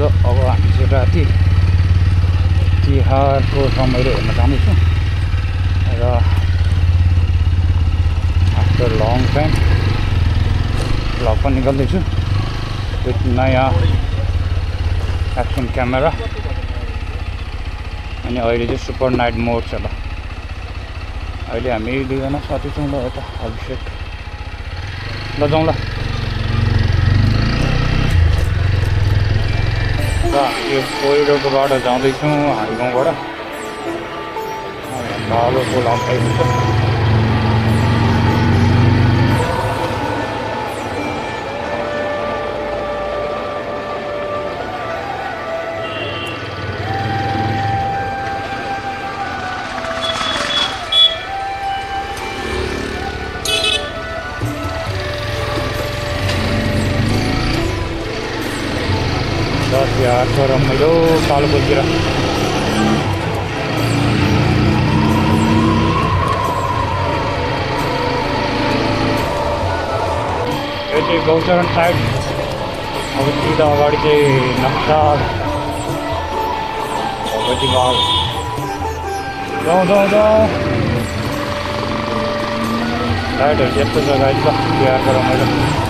ल अब हामी चाहिँ राति तिहारको रमाइलो हेर्न जाँदैछौँ। र आफ्टर लङ टाइम भ्लग पनि निकाल्दैछु। विथ नयाँ एक्सन क्यामेरा अनि अहिले चाहिँ सुपर नाइट मोड छ ल। अहिले हामी दुईजना साथी छौँ ल यता अभिषेक। ल जाउँ र यो कोरिडोरको बाटो जाँदैछौँ हामी गाउँबाट बालो पुल आउँछ दस तिहारको रमाइलो कालो पुलतिर यो चाहिँ गौचरण साइड अब सिधा अगाडि चाहिँ नक्सा भगवती बाग जाउँ जाउँ जाउँ साइडहरू यस्तो जग्गा छ तिहारको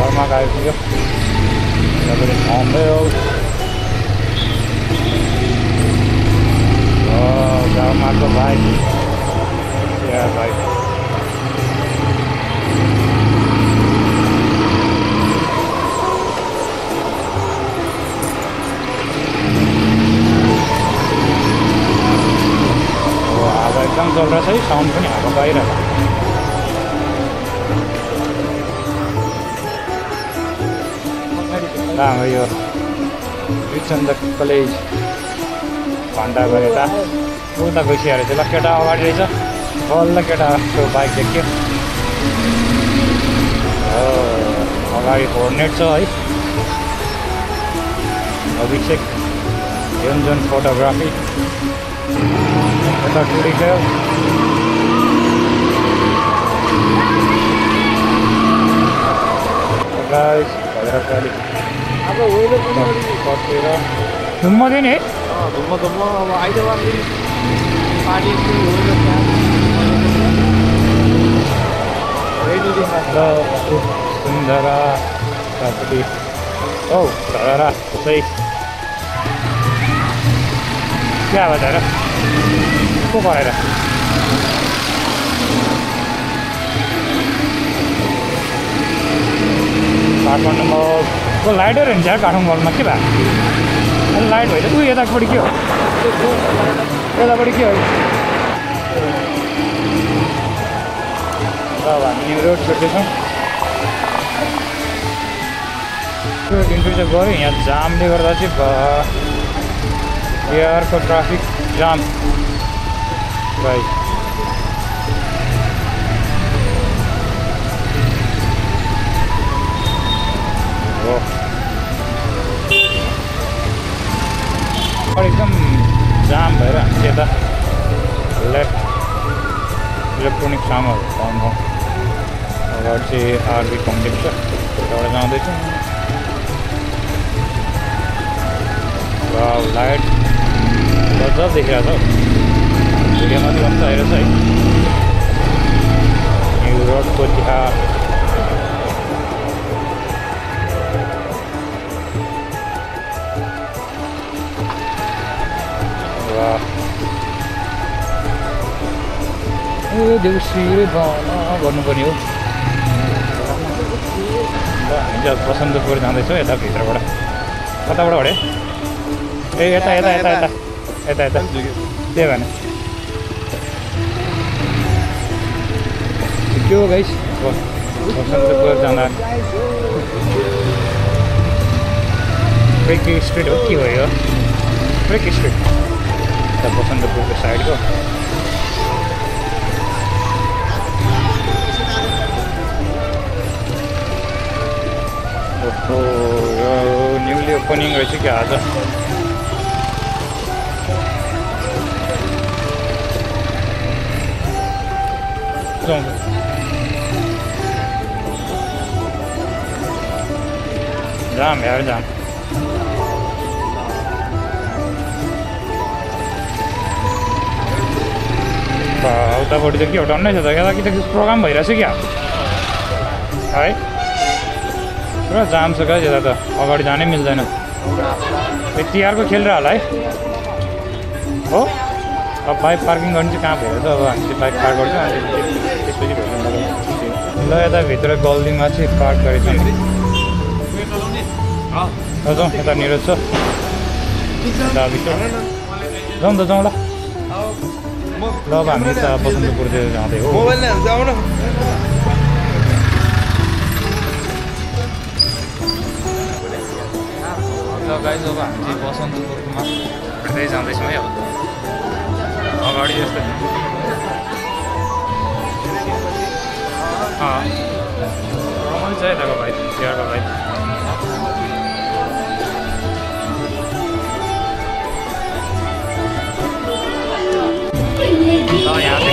ल यहाँ अब तिमीले हो र गाइस अब चाहिँ हामी घरमा खाइदिनु लाग्यो जैनाको आउँदो बाटोबाट घरमा आइपुग्यो तपाईँले खाउँदै हो घरमाको भाइ या भाइ हावा एकदम चलिरहेछ है साउन्ड पनि हावा बाहिर हाम्रो यो रिचन्द कलेज घन्टा गरे त उता गइसकेको रहेछ ल केटा अगाडि रहेछ बल्ल केटाको बाइक देख्यो अगाडि फोर्नेट छ है अभिषेक योन्जन फोटोग्राफी यता टुरिस्ट गाइस भद्रकाली घुम्म थियो नि। घुम्म अब आइतबार पानी सुन्दरा औ धरा क्या भयो धरा? को कराएर काठमाडौँमा को लाइटहरू हुन्छ काठमाडौँमा के भयो? लाइट भइदियो ऊ यतापट्टि के हो? यतापट्टि के हो? अब हामी रोड छोड्दैछौँ त्यो इन्ट्री चाहिँ गऱ्यो यहाँ जामले गर्दा चाहिँ बिहारको ट्राफिक जाम। भाइ। आरबी कम्प्लेक्स छ त्यहाँबाट जाँदैछौँ र लाइट गजब देखिरहेको छ हौ भिडियोमा चाहिँ मस्त आइरहेछ है न्यु रोडको ए देउसी रे गर्नुपर्ने हो हामी अब बसन्तपुर जाँदैछौँ यता भित्रबाट कताबाट अरे ए यता यता यता यता यता यता त्यही भएन हो गाइस बसन्तपुर जाँदा ब्रेक स्ट्रिट हो के हो यो ब्रेक स्ट्रिट त बसन्तपुरको साइडको न्युली ओपनिङ रहेछ कि आज जाम यार जाम उतापट्टि त के हो डन्नै छ त कि त प्रोग्राम भइरहेछ क्या है पुरा जाम छ क्या यता त। अगाडि जानै मिल्दैन। तिहारको खेल र होला है? हो? अब बाइक पार्किङ गर्नु चाहिँ कहाँ भयो त अब? हामी चाहिँ बाइक पार्क गर्छौँ अनि त्यसपछि ल यता भित्र गल्लीमा चाहिँ पार्क गरेछौँ। ल जाउँ यता निरज छ। जाउँ त जाउँ ल। ल अब हामी यता बसन्तपुरतिर जाँदै हो। मोबाइल लिएर जाऊ न ल गाइज अब हामी चाहिँ बसन्तपुरमा हिँड्दै जाँदैछौँ है अब। अगाडि जस्तो। रमाइलो छ यताको भाइ तिहारको भाइ। यहाँ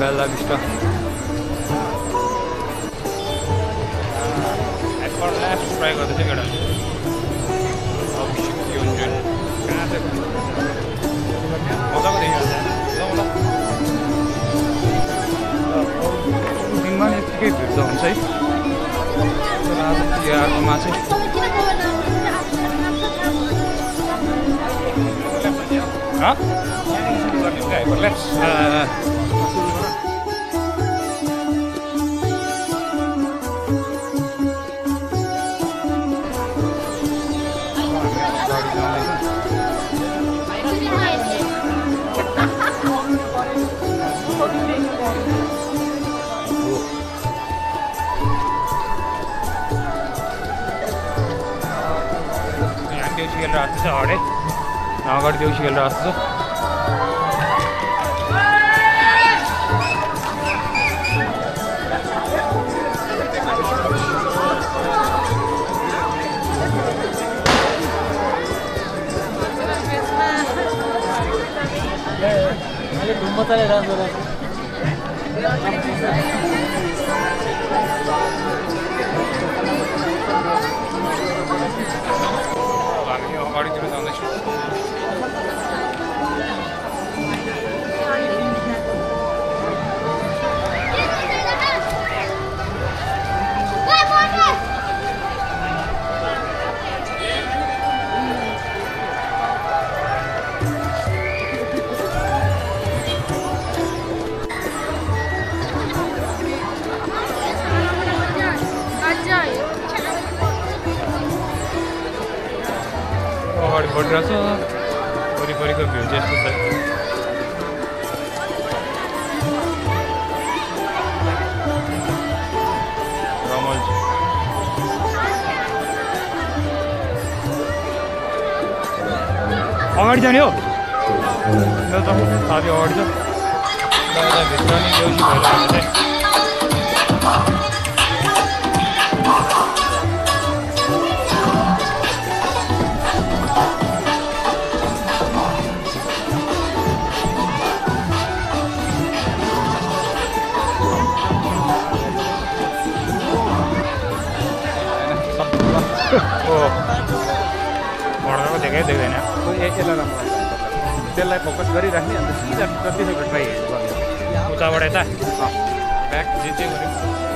Bella vista. लास्ट ट्राई गर्दैछ केटा अभिषेक कहाँ मजाको देखिरहेको जाउँ ल दिनमा नि यत्तिकै भिड त हुन्छ है आज तिहारकोमा चाहिँ Hah? आएको छ अगाडि अगाडि देउसी खेलेर आएको छ ढुम्बो चले राम्रो रहेछ हामी अगाडितिर जाँदैछौँ वरिपरिको भ्यू चाहिँ यस्तो छ अगाडि जाने हो ल त साथी अगाडि छ भित्र नि मर्दाको देखेकै देख्दैन यसलाई त्यसलाई फोकस कर अन्त सिधा जतिसक्दो ट्राई जे जे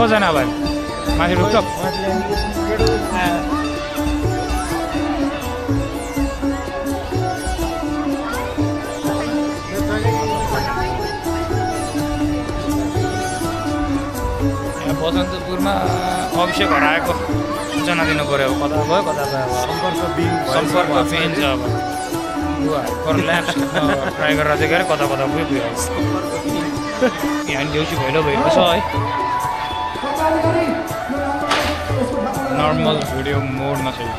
कजना भाइ माथि यहाँ बसन्तपुरमा अभिषेक हराएको। सूचना दिनु पऱ्यो अब कता भयो? कता भयो? अब सम्पर्क बिल सम्पर्क पेन छ अब। ट्राई गरेर चाहिँ गएर कता कता पुग्यो। यहाँ देउसी भैलो भएको छ है। नर्मल भिडियो मोडमा छ यो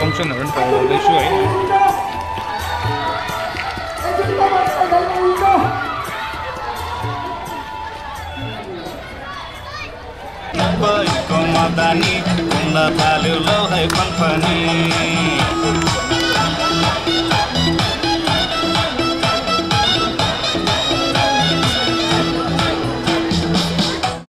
फङ्सनहरू पनि पाउँदैछु है मदानी लौ है